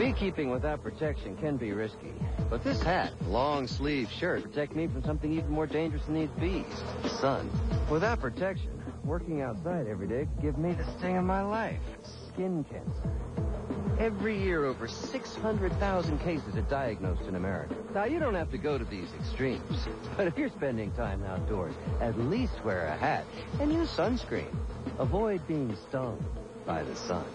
Beekeeping without protection can be risky. But this hat, long sleeve shirt, protect me from something even more dangerous than these bees. The sun. Without protection, working outside every day could give me the sting of my life. Skin cancer. Every year, over 600,000 cases are diagnosed in America. Now, you don't have to go to these extremes. But if you're spending time outdoors, at least wear a hat and use sunscreen. Avoid being stung by the sun.